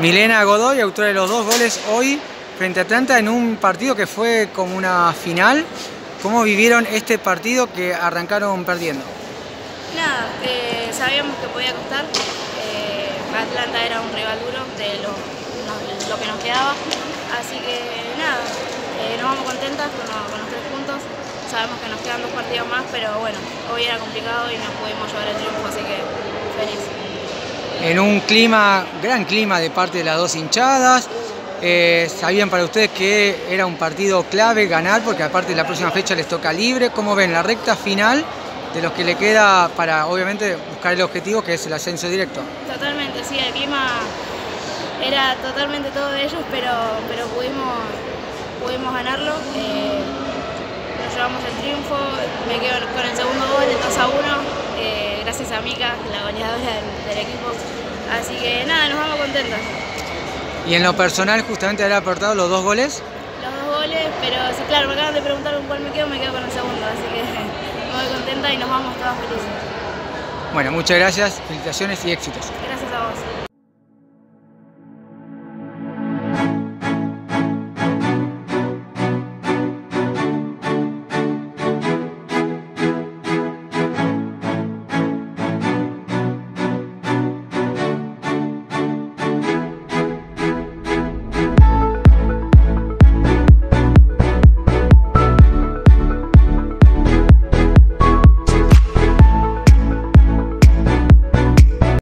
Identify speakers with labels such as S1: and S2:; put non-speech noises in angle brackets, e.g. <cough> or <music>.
S1: Milena Godoy, autora de los dos goles hoy frente a Atlanta en un partido que fue como una final. ¿Cómo vivieron este partido que arrancaron perdiendo?
S2: Nada, eh, sabíamos que podía costar. Eh, Atlanta era un rival duro de lo, que nos quedaba. Así que nada, eh, nos vamos contentas con, los tres puntos. Sabemos que nos quedan dos partidos más, pero bueno, hoy era complicado y no pudimos llevar el triunfo, así que feliz.
S1: En un clima, gran clima de parte de las dos hinchadas, eh, sabían para ustedes que era un partido clave ganar, porque aparte la próxima fecha les toca libre. ¿Cómo ven la recta final de los que le queda para, obviamente, buscar el objetivo que es el ascenso directo?
S2: Totalmente, sí, el clima era totalmente todo de ellos, pero, pero pudimos, pudimos ganarlo. Eh, nos llevamos el triunfo, me quedo con el segundo gol, de 2 a 1, eh, gracias a Mika, la goleadora del, equipo. Así que nada, nos vamos contentos.
S1: Y en lo personal, justamente haber aportado los dos goles.
S2: Los dos goles, pero sí, claro, me acaban de preguntar con cuál me quedo, me quedo con el segundo, así que <laughs> me voy contenta y nos vamos todos felices.
S1: Bueno, muchas gracias, felicitaciones y éxitos.
S2: Gracias a vos.